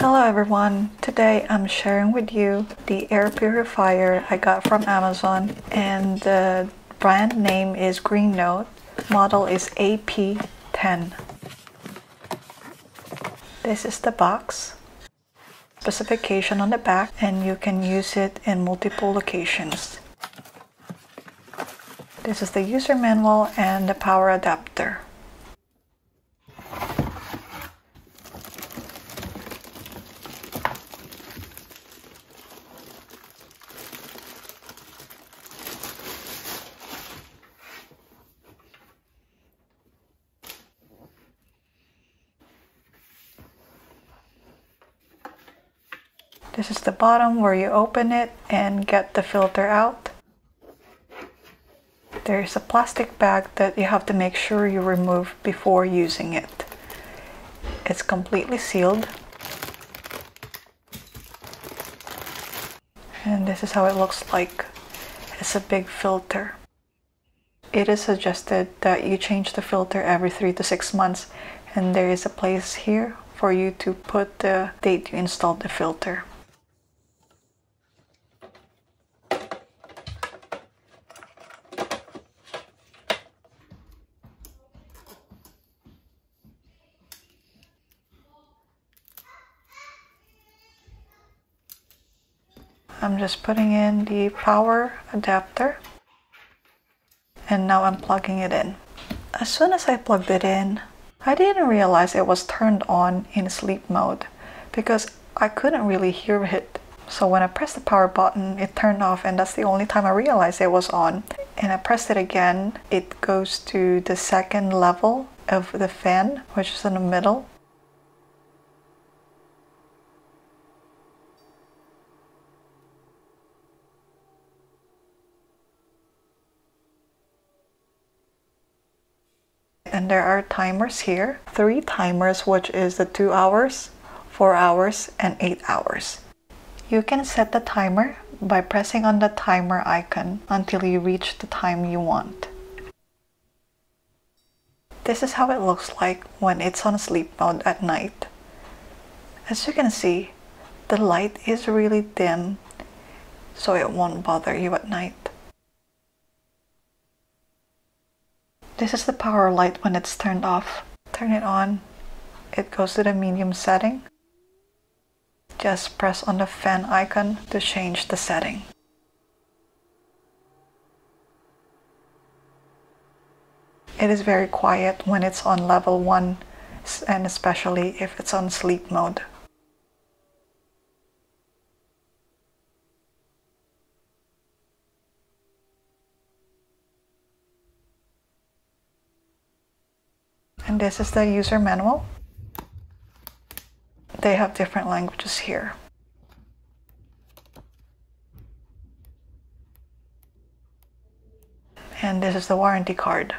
Hello everyone, today I'm sharing with you the air purifier I got from Amazon and the brand name is Greenote, model is AP10. This is the box, specification on the back and you can use it in multiple locations. This is the user manual and the power adapter. This is the bottom where you open it and get the filter out. There's a plastic bag that you have to make sure you remove before using it. It's completely sealed. And this is how it looks like. It's a big filter. It is suggested that you change the filter every three to six months and there is a place here for you to put the date you installed the filter. I'm just putting in the power adapter and now I'm plugging it in. As soon as I plugged it in, I didn't realize it was turned on in sleep mode because I couldn't really hear it. So when I pressed the power button, it turned off and that's the only time I realized it was on. And I pressed it again, it goes to the second level of the fan, which is in the middle. And there are timers here, three timers, which is the two hours, four hours, and eight hours. You can set the timer by pressing on the timer icon until you reach the time you want. This is how it looks like when it's on sleep mode at night. As you can see, the light is really dim, so it won't bother you at night. This is the power light when it's turned off. Turn it on. It goes to the medium setting. Just press on the fan icon to change the setting. It is very quiet when it's on level 1 and especially if it's on sleep mode. And this is the user manual. They have different languages here. And this is the warranty card.